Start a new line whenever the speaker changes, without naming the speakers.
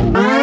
Bye.